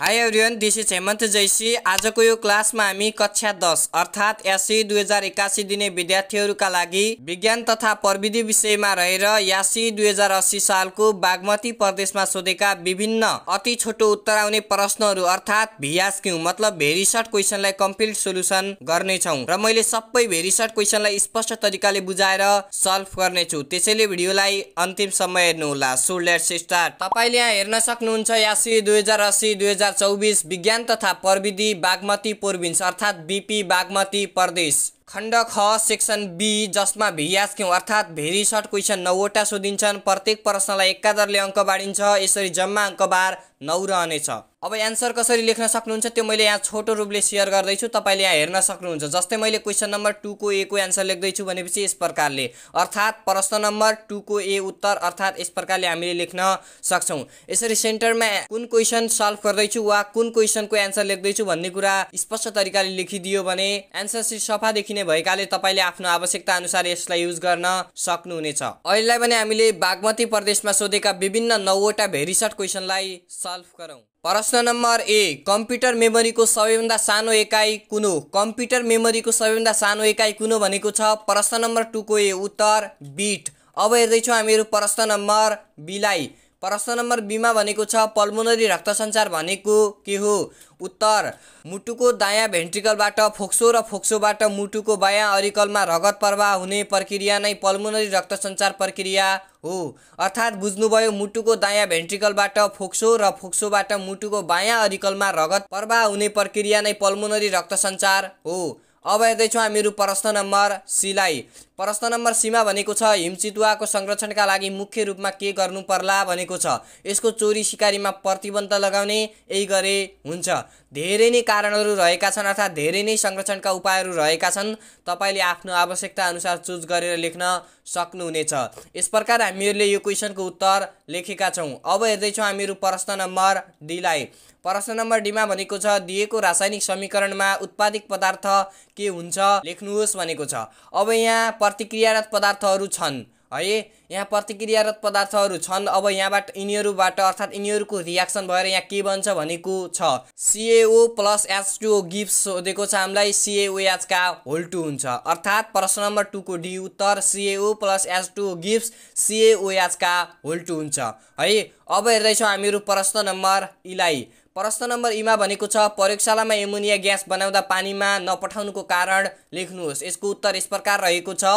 Hi everyone this is Hemant जैसी आजको यो क्लासमा हामी कक्षा दस अर्थात् यासी दुई हजार एकासी दिने विद्यार्थीहरूका लागि विज्ञान तथा प्रविधि विषयमा रहेर यासी दुई हजार अस्सी सालको बागमती प्रदेशमा सोधेका विभिन्न अति छोटो उत्तर आउने प्रश्नहरू अर्थात् भियास्क्यू मतलब भेरी सर्ट क्वेसनलाई कम्प्लिट सोल्युसन गर्नेछौँ। र मैले सबै भेरी सर्ट क्वेसनलाई स्पष्ट तरिकाले बुझाएर सल्भ गर्नेछु। त्यसैले भिडियोलाई अन्तिमसम्म हेर्नुहोला। सो लेट्स स्टार्ट तपाईँले यहाँ हेर्न सक्नुहुन्छ यासी दुई हजार अस्सी दुई हजार चौबिस विज्ञान तथा प्रविधि बागमती प्रोभिन्स अर्थात् बिपी बागमती प्रदेश। खण्ड ख सेक्सन बी जसमा भियास क्यौँ अर्थात् भेरी सर्ट क्वेसन नौवटा सोधिन्छन्। प्रत्येक प्रश्नलाई एकादरले अङ्क बाँडिन्छ। यसरी जम्मा अङ्कबार नौ रहनेछ अब एन्सर कसरी लेख्न सक्नुहुन्छ त्यो मैले यहाँ छोटो रूपले सेयर गर्दैछु। तपाईँले यहाँ हेर्न सक्नुहुन्छ। जस्तै मैले क्वेसन नम्बर टूको एको एन्सर लेख्दैछु भनेपछि यस प्रकारले। अर्थात् प्रश्न नम्बर टूको ए उत्तर अर्थात् यस प्रकारले हामीले लेख्न सक्छौँ। यसरी सेन्टरमा कुन क्वेसन सल्भ गर्दैछु वा कुन क्वेसनको एन्सर लेख्दैछु भन्ने कुरा स्पष्ट तरिकाले लेखिदियो भने एन्सर सिट सफा देखिने भएकाले तपाईँले आफ्नो आवश्यकता अनुसार यसलाई युज गर्न सक्नुहुनेछ। अहिलेलाई भने हामीले बागमती प्रदेशमा सोधेका विभिन्न नौवटा भेरिसट क्वेसनलाई सल्भ गरौँ। प्रश्न नम्बर ए कम्प्युटर मेमोरीको सबैभन्दा सानो एकाइ कुन हो? कम्प्युटर मेमोरीको सबैभन्दा सानो एकाइ कुन हो भनेको छ? प्रश्न नम्बर टूको ए उत्तर बिट। अब हेर्दैछौँ हामीहरू प्रश्न नम्बर बिलाई। प्रश्न नम्बर बिमा भनेको छ पल्मोनरी रक्त सञ्चार भनेको के हो? उत्तर मुटुको दायाँ भेन्ट्रिकलबाट फोक्सो र फोक्सोबाट मुटुको बायाँ अरिकलमा रगत प्रवाह हुने प्रक्रिया नै पल्मोनरी रक्त सञ्चार प्रक्रिया हो। अर्थात् बुझ्नुभयो मुटुको दायाँ भेन्ट्रिकलबाट फोक्सो र फोक्सोबाट मुटुको बायाँ अरिकलमा रगत प्रवाह हुने प्रक्रिया नै पल्मोनरी रक्त सञ्चार हो। अब हेर्दैछौँ हामीहरू प्रश्न नम्बर सिलाई। प्रश्न नम्बर सीमा भनेको छ हिमचितुवाको संरक्षणका लागि मुख्य रूपमा के गर्नु पर्ला भनेको छ। यसको चोरी सिकारीमा प्रतिबन्ध लगाउने यही गरे हुन्छ। धेरै नै कारणहरू रहेका छन् अर्थात् धेरै नै संरक्षणका उपायहरू रहेका छन्। तपाईँले आफ्नो आवश्यकता अनुसार चुज गरेर लेख्न सक्नुहुनेछ। यस प्रकार हामीहरूले यो क्वेसनको उत्तर लेखेका छौँ। अब हेर्दैछौँ हामीहरू प्रश्न नम्बर डीलाई। प्रश्न नम्बर डीमा भनेको छ दिएको रासायनिक समीकरणमा उत्पादित पदार्थ के हुन्छ? लेख्नुहोस् भनेको छ। अब यहाँ प्रतिक्रियारत पदार्थहरू छन् है? यहाँ प्रतिक्रियारत पदार्थहरू छन् अब यहाँबाट यिनीहरूबाट अर्थात् यिनीहरूको रियाक्सन भएर यहाँ के बन्छ भनेको छ। सिएओ प्लस एच टू गिफ्ट सोधेको छ हामीलाई। सिएओएचका होल टू हुन्छ। अर्थात् प्रश्न नम्बर टूको डी उत्तर सिएओ प्लस एच टू गिफ्ट सिएओएचका होल टू हुन्छ। है? अब हेर्दैछौँ हामीहरू प्रश्न नम्बर इलाई प्रश्न नम्बर इमा भनेको छ प्रयोगशालामा एमोनिया ग्यास बनाउँदा पानीमा नपठाउनुको कारण लेख्नुहोस्। यसको उत्तर यस प्रकार रहेको छ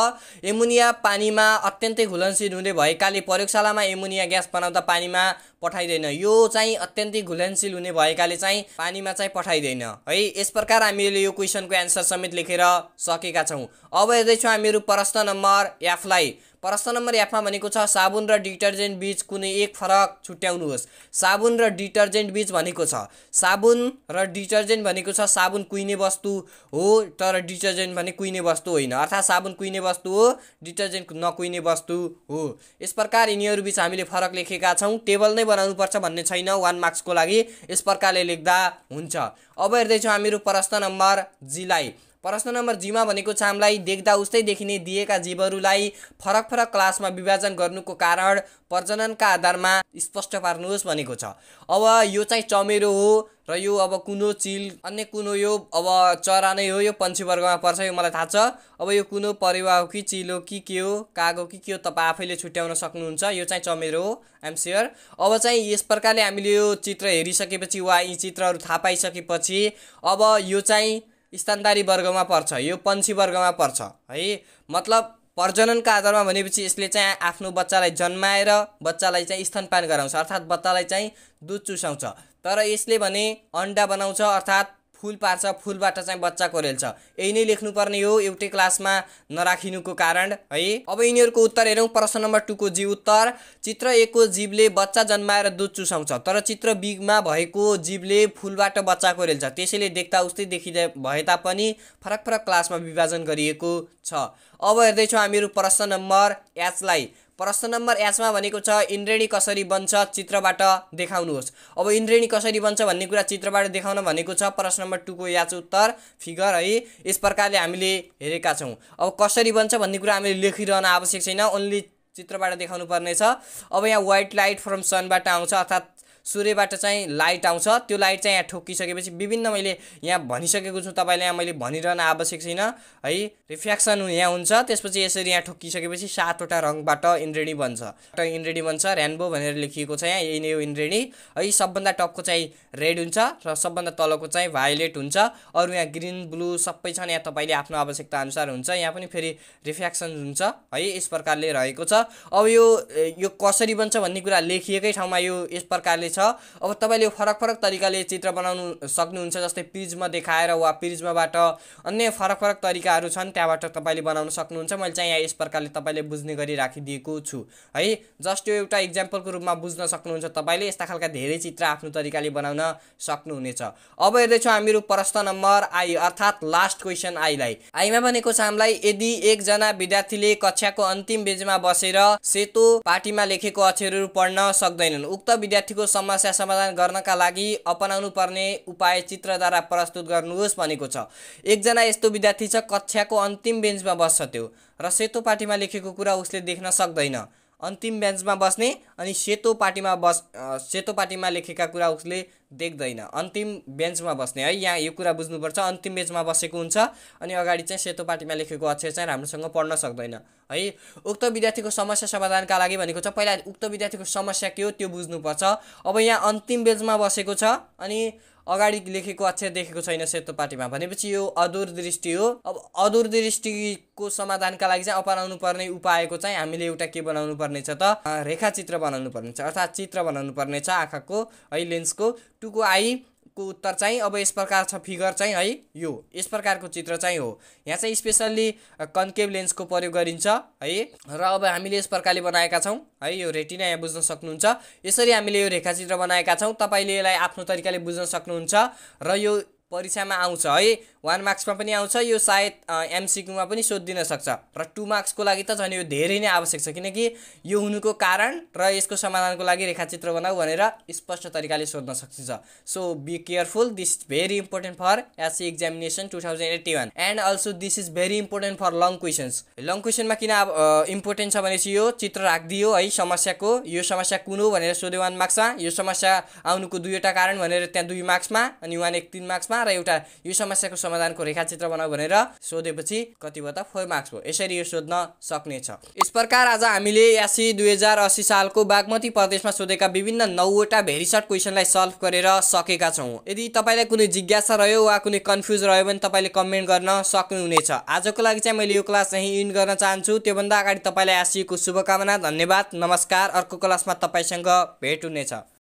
एमोनिया पानीमा अत्यन्तै घुलनशील हुने भएकाले प्रयोगशालामा एमोनिया ग्यास बनाउँदा पानीमा पठाइँदैन। यो चाहिँ अत्यन्तै घुलनशील हुने भएकाले चाहिँ पानीमा चाहिँ पठाइँदैन। है यस प्रकार हामीले यो क्वेसनको एन्सर समेत लेखेर सकेका छौँ। अब हेर्दैछौँ हामीहरू प्रश्न नम्बर एफलाई। प्रश्न नम्बर एफमा भनेको छ साबुन र डिटर्जेन्ट बिच कुनै एक फरक छुट्याउनुहोस्। साबुन र डिटर्जेन्ट बिच भनेको छ साबुन र डिटर्जेन्ट भनेको छ साबुन कुहिने वस्तु हो तर डिटर्जेन्ट भने कुहिने वस्तु होइन। अर्थात् साबुन कुहिने वस्तु हो डिटर्जेन्ट नकुहिने वस्तु हो। यस प्रकार यिनीहरू बिच हामीले फरक लेखेका छौँ। टेबल नै बनाउनुपर्छ भन्ने छैन वान मार्क्सको लागि यस प्रकारले लेख्दा हुन्छ। अब हेर्दैछौँ हामीहरू प्रश्न नम्बर जीलाई। प्रश्न नम्बर जीमा भनेको छ हामीलाई देख्दा उस्तै देखिने दिएका जीवहरूलाई फरक फरक क्लासमा विभाजन गर्नुको कारण प्रजननका आधारमा स्पष्ट पार्नुहोस् भनेको छ। अब यो चाहिँ चमेरो हो र यो अब कुनो चिल अन्य कुनो यो अब चरा नै हो यो पन्छी वर्गमा पर्छ यो मलाई थाहा छ। अब यो कुनो परेवा हो कि चिल हो कि के हो काग हो कि के हो तपाईँ आफैले छुट्याउन सक्नुहुन्छ यो चाहिँ चमेरो हो आइएम सेयर अब चाहिँ यस प्रकारले हामीले यो चित्र हेरिसकेपछि वा यी चित्रहरू थाहा पाइसकेपछि अब यो चाहिँ स्तनधारी वर्गमा पर्छ यो पन्छी वर्गमा पर्छ है? मतलब प्रजननका आधारमा भनेपछि यसले चाहिँ आफ्नो बच्चालाई जन्माएर बच्चालाई चाहिँ स्तनपान गराउँछ अर्थात् बच्चालाई चाहिँ दुध चुसाउँछ। तर यसले भने अन्डा बनाउँछ अर्थात् फुल पार्छ फुलबाट चाहिँ बच्चा कोरेल्छ यही नै लेख्नुपर्ने हो एउटै क्लासमा नराखिनुको कारण है? अब यिनीहरूको उत्तर हेरौँ प्रश्न नम्बर टूको जी उत्तर। चित्र एकको जीवले बच्चा जन्माएर दुध चुसाउँछ तर चित्र बिगमा भएको जीवले फुलबाट बच्चा कोरेल्छ त्यसैले देख्दा उस्तै देखिँदा भए तापनि फरक फरक क्लासमा विभाजन गरिएको छ। अब हेर्दैछौँ हामीहरू प्रश्न नम्बर एचलाई। प्रश्न नम्बर एचमा भनेको छ इन्द्रेणी कसरी बन्छ चित्रबाट देखाउनुहोस्। अब इन्द्रेणी कसरी बन्छ भन्ने कुरा चित्रबाट देखाउन भनेको छ प्रश्न नम्बर टूको याच उत्तर फिगर है यस प्रकारले हामीले हेरेका छौँ। अब कसरी बन्छ भन्ने कुरा हामीले लेखिरहन आवश्यक छैन ओन्ली चित्रबाट देखाउनु पर्नेछ। अब यहाँ वाइट लाइट फ्रम सनबाट आउँछ अर्थात् सूर्यबाट चाहिँ लाइट आउँछ। त्यो लाइट चाहिँ यहाँ ठोकिसकेपछि विभिन्न मैले यहाँ भनिसकेको छु। तपाईँलाई यहाँ मैले भनिरहन आवश्यक छैन। है रिफ्ल्याक्सन यहाँ हुन्छ। त्यसपछि यसरी यहाँ ठोकिसकेपछि सातवटा रङबाट इन्द्रेणी बन्छ। इन्द्रेणी बन्छ। ऱ्यान्बो भनेर लेखिएको छ यहाँ। यही नै हो इन्द्रेणी। है सबभन्दा टपको चाहिँ रेड हुन्छ र सबभन्दा तलको चाहिँ भायोलेट हुन्छ। अरू यहाँ ग्रिन ब्लू सबै छन्। यहाँ तपाईँले आफ्नो आवश्यकता अनुसार हुन्छ। यहाँ पनि फेरि रिफ्ल्याक्सन हुन्छ। है यस प्रकारले रहेको छ। अब यो यो कसरी बन्छ भन्ने कुरा लेखिएकै ठाउँमा यो यस प्रकारले छ। अब तपाईँले फरक फरक तरिकाले चित्र बनाउनु सक्नुहुन्छ जस्तै प्रिजमा देखाएर वा प्रिजमाबाट अन्य फरक फरक तरिकाहरू छन् त्यहाँबाट तपाईँले बनाउन सक्नुहुन्छ। मैले चाहिँ यहाँ यस प्रकारले तपाईँले बुझ्ने गरी राखिदिएको छु। है जस्ट यो एउटा इक्जाम्पलको रूपमा बुझ्न सक्नुहुन्छ तपाईँले यस्ता खालका धेरै चित्र आफ्नो तरिकाले बनाउन सक्नुहुनेछ। अब हेर्दैछौँ हामीहरू प्रश्न नम्बर आई अर्थात् लास्ट क्वेसन आईलाई आईमा भनेको छ हामीलाई यदि एकजना विद्यार्थीले कक्षाको अन्तिम बेजमा बसेर सेतो पार्टीमा लेखेको अक्षरहरू पढ्न सक्दैनन् उक्त विद्यार्थीको समस्या समाधान गर्नका लागि अपनाउनु पर्ने उपाय चित्रद्वारा प्रस्तुत गर्नुहोस् भनेको छ। एकजना यस्तो विद्यार्थी छ कक्षाको अन्तिम बेन्चमा बस्छ त्यो। र सेतो पार्टीमा लेखेको कुरा उसले देख्न सक्दैन। अन्तिम बेन्चमा बस्ने अनि सेतो पार्टीमा बस सेतो पार्टीमा लेखेका कुरा उसले देख्दैन। अन्तिम बेन्चमा बस्ने है यहाँ यो कुरा बुझ्नुपर्छ। अन्तिम बेन्चमा बसेको हुन्छ अनि अगाडि चाहिँ सेतो पार्टीमा लेखेको अक्षर चाहिँ राम्रोसँग पढ्न सक्दैन। है उक्त विद्यार्थीको समस्या समाधानका लागि भनेको छ पहिला उक्त विद्यार्थीको समस्या के हो त्यो बुझ्नुपर्छ। अब यहाँ अन्तिम बेन्चमा बसेको छ अनि अगाडि लेखेको अक्षर देखेको छैन सेतो पार्टीमा भनेपछि यो अदूरदृष्टि हो। अब अदूरदृष्टिको समाधानका लागि चाहिँ अपनाउनु पर्ने उपायको चाहिँ हामीले एउटा के बनाउनु पर्नेछ त? रेखाचित्र बनाउनु पर्नेछ अर्थात् चित्र बनाउनु पर्नेछ आँखाको है लेन्सको। टुको आई को उत्तर चाहिँ अब यस प्रकार छ फिगर चाहिँ है यो यस प्रकारको चित्र चाहिँ हो। यहाँ चाहिँ स्पेसल्ली कन्केभ लेन्सको प्रयोग गरिन्छ है र अब हामीले यस प्रकारले बनाएका छौँ है यो रेटिना यहाँ बुझ्न सक्नुहुन्छ। यसरी हामीले यो रेखाचित्र बनाएका छौँ तपाईँले यसलाई आफ्नो तरिकाले बुझ्न सक्नुहुन्छ र यो परीक्षामा आउँछ है। वान मार्क्समा पनि आउँछ यो सायद एमसिक्यूमा पनि सोधिदिन सक्छ। र टु मार्क्सको लागि त झन् यो धेरै नै आवश्यक छ किनकि यो हुनुको कारण र यसको समाधानको लागि रेखाचित्र बनाऊ भनेर स्पष्ट तरिकाले सोध्न सकिन्छ। So be careful this is very important for SEE examination two thousand eighty one and also this is very important for long questions long क्वेसनमा किन अब इम्पोर्टेन्ट छ भनेपछि यो चित्र राखिदियो है समस्याको। यो समस्या कुन हो भनेर सोध्यो वान मार्क्समा यो समस्या आउनुको दुईवटा कारण भनेर त्यहाँ दुई मार्क्समा अनि वान एक तिन मार्क्समा र एउटा यो समस्याको समाधानको रेखाचित्र बनाऊ भनेर सोधेपछि कति भयो त फोर मार्क्स भयो। यसरी यो सोध्न सक्नेछ। यस प्रकार आज हामीले एसी दुई हजार अस्सी सालको बागमती प्रदेशमा सोधेका विभिन्न नौवटा भेरी सर्ट क्वेसनलाई सल्भ गरेर सकेका छौँ। यदि तपाईँलाई कुनै जिज्ञासा रह्यो वा कुनै कन्फ्युज रह्यो भने तपाईँले कमेन्ट गर्न सक्नुहुनेछ। आजको लागि चाहिँ मैले यो क्लास यहीँ इन्ड गर्न चाहन्छु। त्योभन्दा अगाडि तपाईँलाई एसीको शुभकामना धन्यवाद नमस्कार। अर्को क्लासमा तपाईँसँग भेट हुनेछ।